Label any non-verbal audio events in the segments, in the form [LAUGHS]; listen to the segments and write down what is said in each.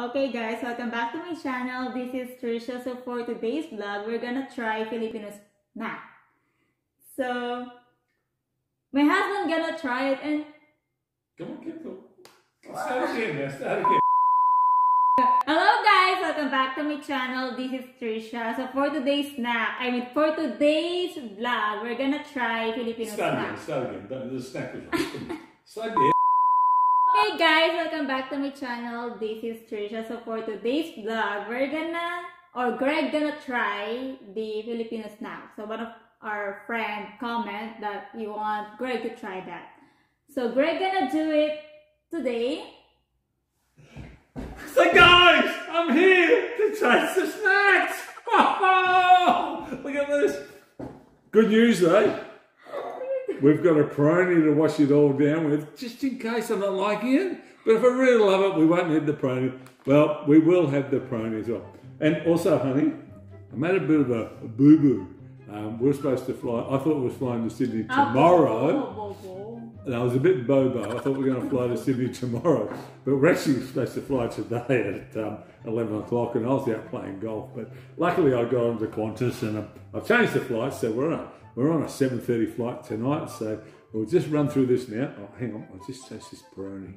Okay guys, welcome back to my channel. This is Tricia. So for today's vlog, we're gonna try Filipino snack. So my husband gonna try it and Come on, going. Start again start again. Hello guys, welcome back to my channel. This is Tricia. So for today's snack, I mean for today's vlog, we're gonna try Filipino Start snack. again, start again. The snack was right. Start again. Hey guys, welcome back to my channel. This is Tricia. So for today's vlog, we're gonna or Greg gonna try the Filipino snack. So one of our friend comment that you want Greg to try that. So Greg gonna do it today. So guys, I'm here to try the snacks. [LAUGHS] Look at this. Good news though. We've got a Peroni to wash it all down with, just in case I'm not liking it. But if I really love it, we won't need the Peroni. Well, we will have the Peroni as well. And also, honey, I made a bit of a, a boo-boo. Um, we we're supposed to fly. I thought we were flying to Sydney tomorrow. Oh, bo- And I was a bit bobo. I thought we were going to fly to Sydney tomorrow, but we're actually supposed to fly today at um, 11 o'clock, and I was out playing golf. But luckily, I got onto Qantas, and I've, I've changed the flight, so we're on we're on a 7:30 flight tonight. So we'll just run through this now. Oh, hang on, I'll just taste this brownie.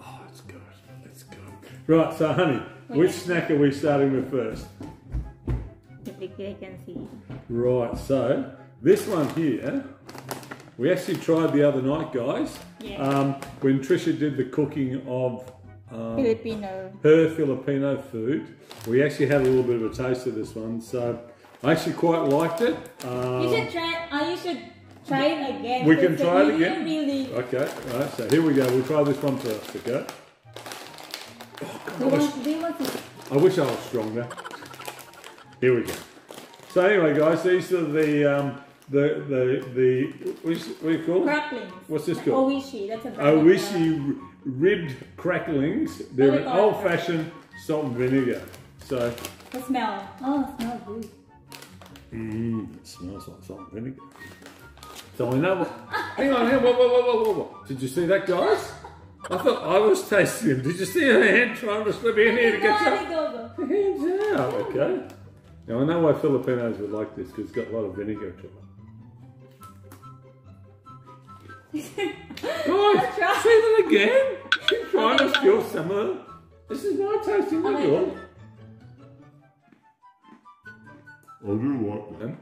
Oh, it's good. It's good. Right, so honey, which snack are we starting with first? If you can see. Right, so this one here, we actually tried the other night, guys. Yeah. Um, when Tricia did the cooking of um, Filipino. her Filipino food, we actually had a little bit of a taste of this one. So I actually quite liked it. You Um, should try. Uh, you should try it again. We can try it again. Really. okay, right, so here we go. We'll try this one first, okay? Do you want, do want to? I wish I was stronger. Here we go. So anyway, guys, these are the um, the the the what is- what you call? Cracklings. What's this called? Oishi. That's a Oishi ribbed cracklings. They're an old fashioned salt and vinegar. So, The smell. Oh, it smells good. Mmm, it smells like salt and vinegar. So I know hang on, hang on, whoa, whoa, whoa, whoa, whoa. Did you see that, guys? I thought I was tasting them. Did you see her hand trying to slip in here to get some? Hands out, okay. Now I know why Filipinos would like this because it's got a lot of vinegar to it. [LAUGHS] Guys, Try. say that again. She's trying to steal some of it. This is my tasting not Okay. yours. I do like them.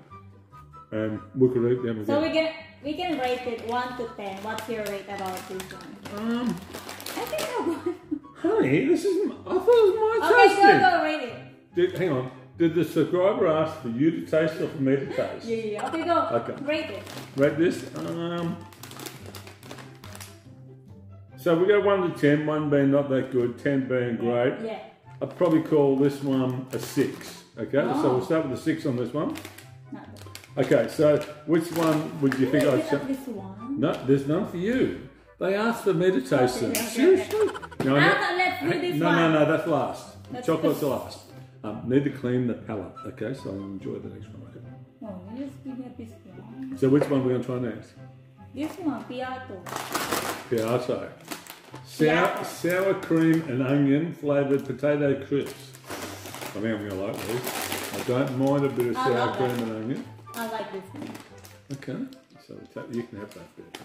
And we could eat them So we can we can rate it one to ten. What's your rate about this one? um, I think I'll [LAUGHS] go. honey, this is. I thought it was my Okay, tasting. go go rate it. Did, hang on. Did the subscriber ask for you to taste or for me to taste? Yeah, yeah. yeah. Okay, go. Okay. Rate it. Rate this. Um, so we go one to ten. One being not that good, ten being great. Yeah. I'd probably call this one a six. Okay, so Oh. we'll start with the six on this one. Bad. Okay, so which one would you think Can I'd say? this one? No, there's none for you. They asked for me to taste them. Okay, okay, Seriously? No, Ah, no, no, let's do this no, one. no, no, that's last. That's- Chocolate's the last. Um, need to clean the palate. Okay, so I'll enjoy the next one. Okay. Oh, just give me this one. So which one are we going to try next? This one, piato. Piatto. Sour, Piatto. sour cream and onion flavoured potato crisps. I think I'm going to like these. I don't mind a bit of sour cream that. and onion. I like this one. Okay, so you can have that bit.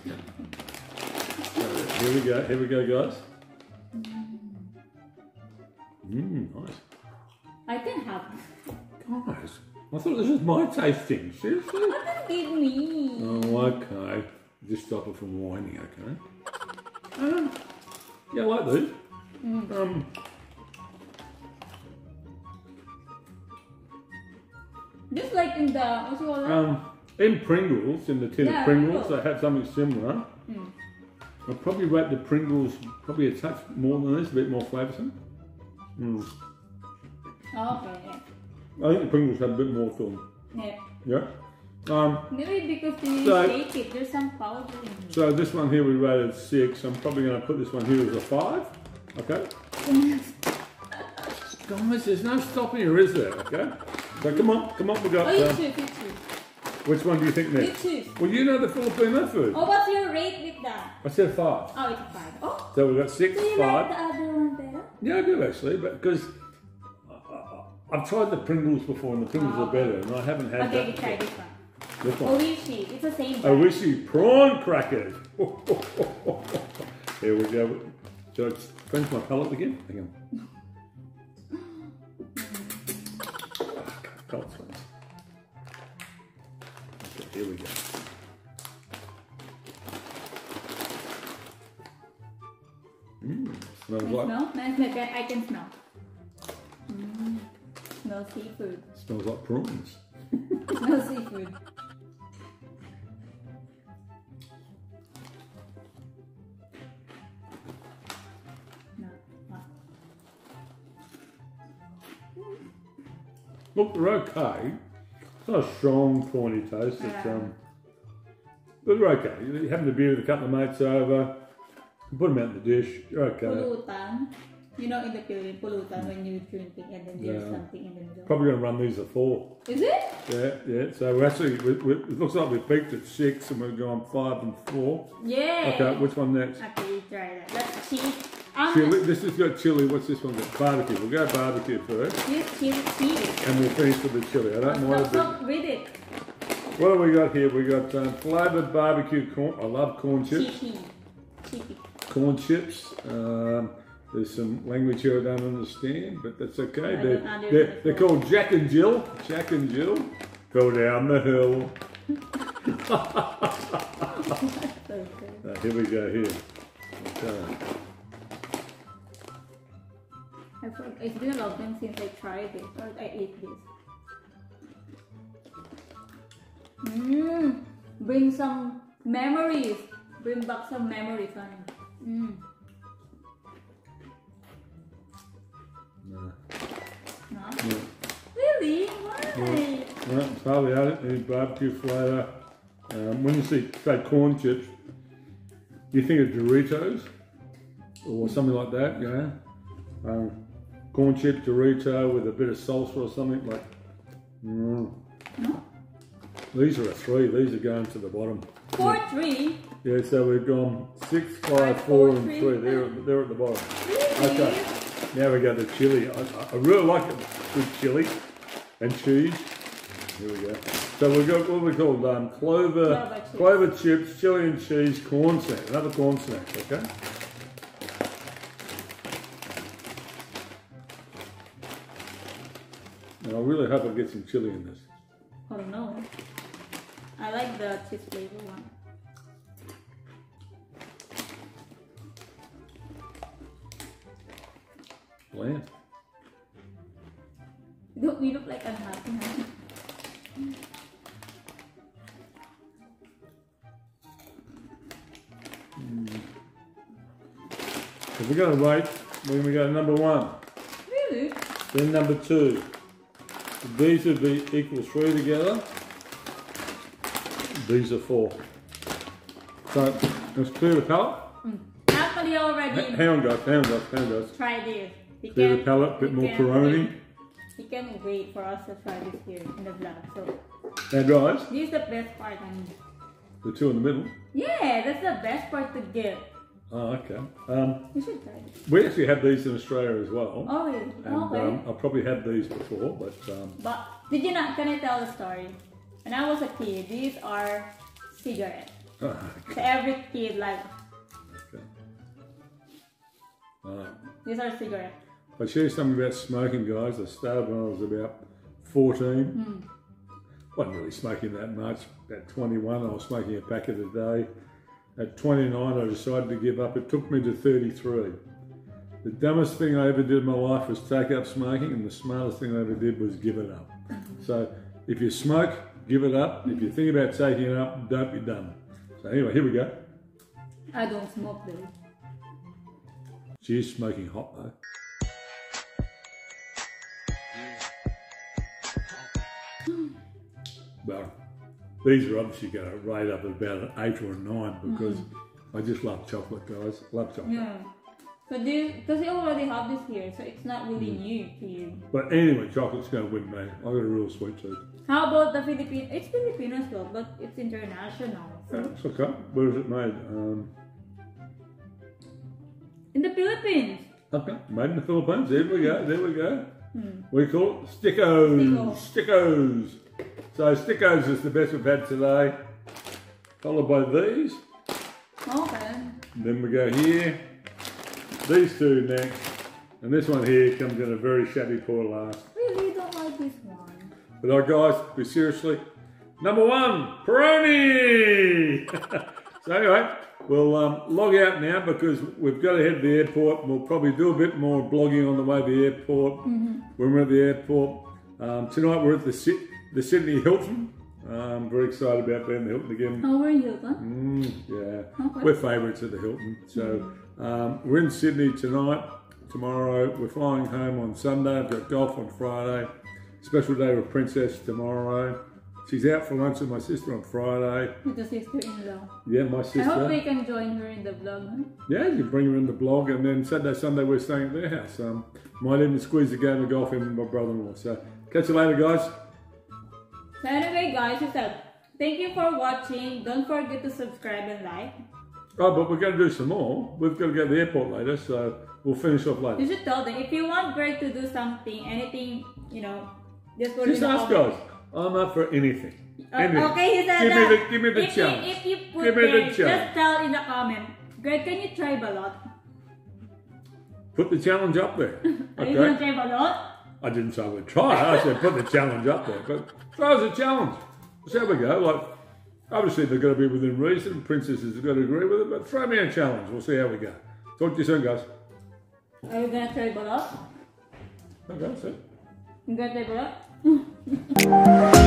So here we go. Here we go, guys. Mmm, nice. I can have. Guys, I thought this was my tasting. Seriously? Give me. Oh, okay. Just stop it from whining, okay? Um, [LAUGHS] yeah, I like these. Um, Just like in the what you call that? um, in Pringles, in the tin Yeah, of Pringles, Pringles. they have something similar. I'd probably rate the Pringles probably a touch more than this, a bit more flavoursome. Mm. Okay. Yeah. I think the Pringles have a bit more to them. yeah. Yeah. Um, Maybe because you So- shake it, there's some powder in it. so this one here we rated six. I'm probably going to put this one here as a five. Okay. [LAUGHS] Guys, there's no stopping here, is there? Okay. So come on, come on, we got. Oh, you Um, you choose. which one do you think You next? choose. Well, you know the Filipino food. Oh, what's your rate with that? I said five. Oh, it's five. Oh, So we've got six, Do you five. like the other one better? Yeah, I do actually, but because I've tried the Pringles before and the Pringles Oh. are better, and I haven't had Okay, that. you try this one. This one. Oishi. It's the same. I brand. you prawn crackers. [LAUGHS] Here we go. Should I cleanse my palate again? Hang on. Ah, Cold. Okay, here we go. Mmm, smells Can like smell? I can smell. Mm. Smell seafood. smells like prawns. [LAUGHS] Smell seafood. Look, they're okay. It's not a strong prawny taste. It's, Yeah. um, but they're okay. You're having a beer with a couple of mates over, put them out in the dish. You're okay. Pulutan. You know in the Philippines, pulutan when you're drinking and then there's Yeah. something in the middle. Probably going to run these at four. Is it? Yeah, yeah. So we're actually, we, we, it looks like we peaked at six and we're going five and four. Yeah. Okay, which one next? Okay, you try that. That's cheese. Chili. This has got chili. What's this one got? Barbecue. We'll go barbecue first, cheese cheese. and we'll finish with the chili. I don't mind a Stop, bit. stop, read it. What have we got here? We got um, flavoured barbecue corn. I love corn chips. Chippy. Chippy. corn chips. Um, there's some language here I don't understand, but that's okay. I They're, they're, they're called Jack and Jill. Jack and Jill. Go down the hill. [LAUGHS] [LAUGHS] So here we go here. Okay. I for- It's been a long time since I tried this or I ate this. Mmm. Bring some memories. Bring back some memories, honey. Mmm. No. No? No. Really? Why? No, it's hardly had it. Any barbecue flavour. Um, when you see say corn chips, you think of Doritos or something like that, you know. Um, corn chip Dorito with a bit of salsa or something like. Mm. No? These are a three. These are going to the bottom. Four, three. Yeah, so we've gone six, five, Five, four, four, and three. three. They're, at- they're at the bottom. Really? Okay. Now we go to chili. I, I- really like it with chili and cheese. Here we go. So we've got what we call um, clover, Clover chips. clover chips, chili and cheese, corn snack. Another corn snack, okay? And I really hope I get some chili in this. Oh no. I like the cheese flavor one. Bland. Look, you look like unhappy, huh? If we got to rate, when we got number one, Really? then number two. These would be equal three together. These are four. So let's clear the palate. Mm. Actually, H- already Hang on, guys. Hang on, guys. Hang on, guys. try this. We Clear the can- palate. Bit we more wait- We can wait for us to try this here in the vlog. So Now, guys, this is the best part. I mean. the two in the middle. Yeah, that's the best part to get. Oh, okay. Um, You should try this. we actually have these in Australia as well. Oh, really? And okay. um, I probably had these before, but um, But did you not? Can I tell the story? When I was a kid, these are cigarettes. oh, So every kid like okay. Uh, these are cigarettes. I share something about smoking, guys. I started when I was about 14. wasn't really smoking that much. At 21, I was smoking a packet a day. At 29, I decided to give up. It took me to 33. The dumbest thing I ever did in my life was take up smoking, and the smartest thing I ever did was give it up. So, if you smoke, give it up. If you think about taking it up, don't be dumb. So, anyway, here we go. I don't smoke though. She is smoking hot though. These are obviously going to rate up at about an eight or a nine because I just love chocolate, guys. Love chocolate. Yeah. So this because you already have this here, so it's not really new to you. But anyway, chocolate's going to win me. I've got a real sweet tooth. How about the Philippine? It's Filipino as well, but it's international. Yeah, it's okay. Where is it made? Um, In the Philippines. Okay, made in the Philippines. There we go. There we go. Hmm. We call it stickos. Stickos. So stickos is the best we've had today. Followed by these. Okay. Then we go here. These two next. And this one here comes in a very shabby poor last. Really don't like this one. But uh, guys, we seriously. Number one, Peroni! [LAUGHS] so anyway, we'll um, log out now because we've got to head to the airport. We'll probably do a bit more blogging on the way to the airport when we're at the airport. Um, tonight we're at the, the Sydney Hilton. I'm very excited about being the Hilton again. How are you, huh? Mm, yeah, Okay. we're favourites at the Hilton. So um, we're in Sydney tonight. Tomorrow we're flying home on Sunday. I've got golf on Friday. Special day with Princess tomorrow. She's out for lunch with my sister on Friday. With the sister-in-law. Yeah, my sister. I hope we can join her in the vlog, huh? Yeah, you can bring her in the blog, and then Saturday, Sunday we're staying at their house. Um, might even squeeze a game of golf in with my brother-in-law. So catch you later, guys. So anyway, guys, it's a, thank you for watching. Don't forget to subscribe and like. Oh, but we're going to do some more. We've got to go to the airport later, so we'll finish off later. You should tell them if you want Greg to do something, anything, you know, just put Just ask guys. I'm up for anything. Uh, Anything. okay, he said Give me the- give me the if challenge. You, if you put Give me the challenge. just tell in the comment. Greg, can you try balot? Put the challenge up there. [LAUGHS] Are you gonna Okay. try balot? I didn't say we'd try. I said put the challenge up there. But throw us a challenge. So we go. Like obviously they've got to be within reason. Princesses have got to agree with it. But throw me a challenge. We'll see how we go. Talk to you soon, guys. Are you gonna try balot? Okay, that's it. You gonna try balot? [LAUGHS]